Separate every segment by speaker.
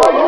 Speaker 1: Are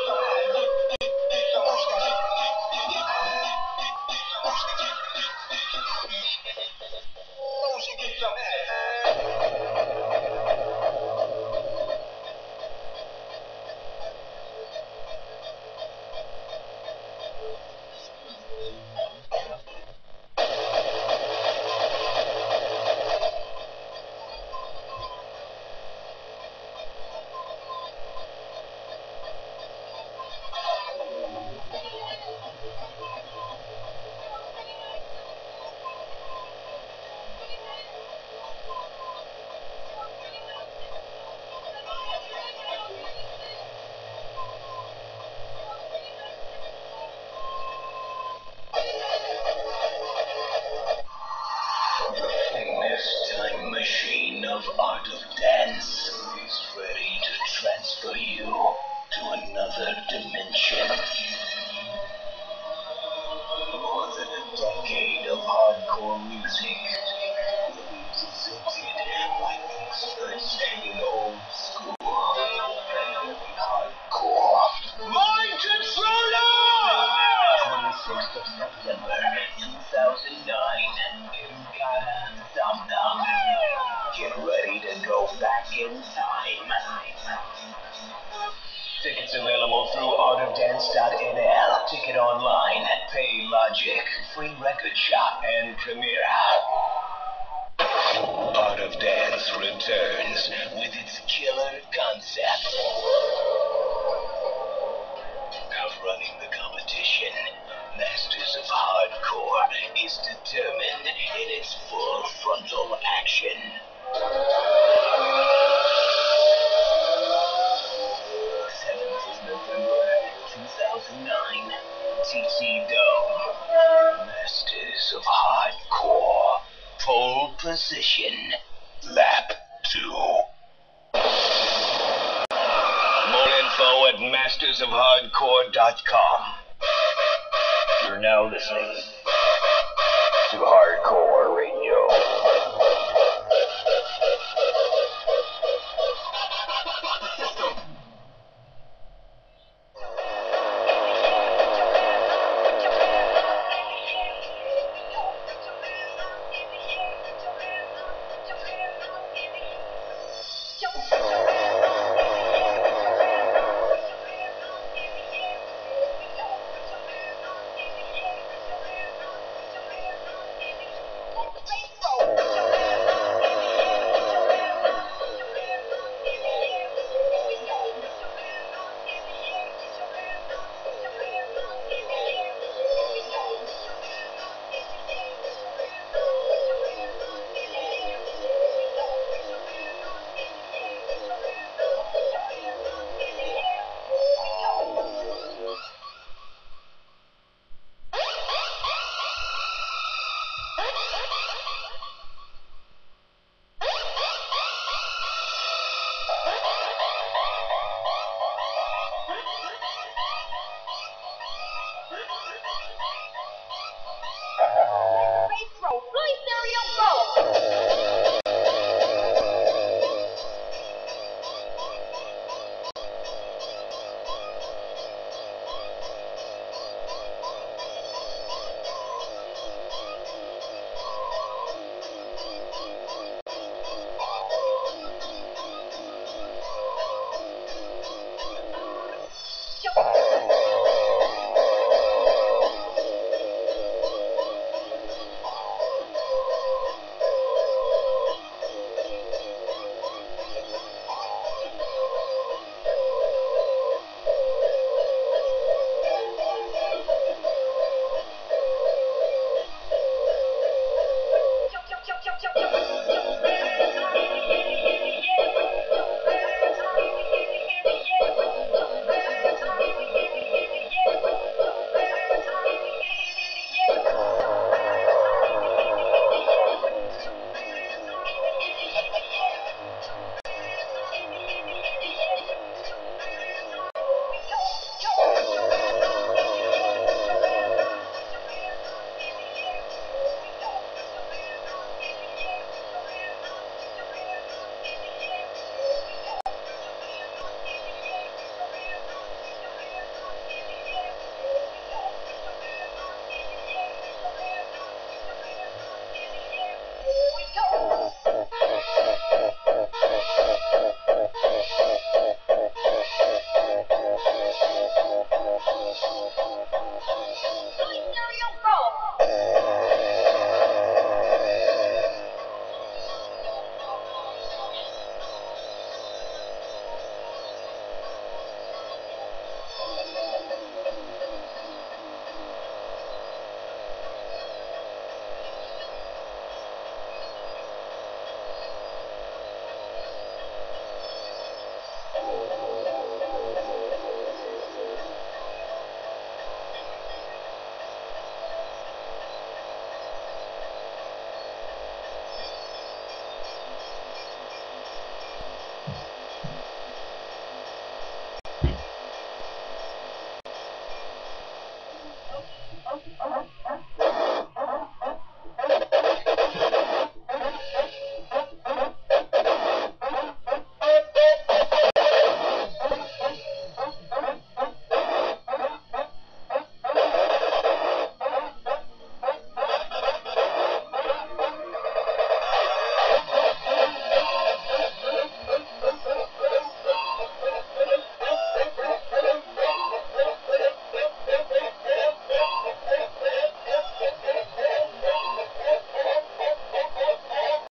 Speaker 1: Dance mastersofhardcore.com. You're now listening to Hardcore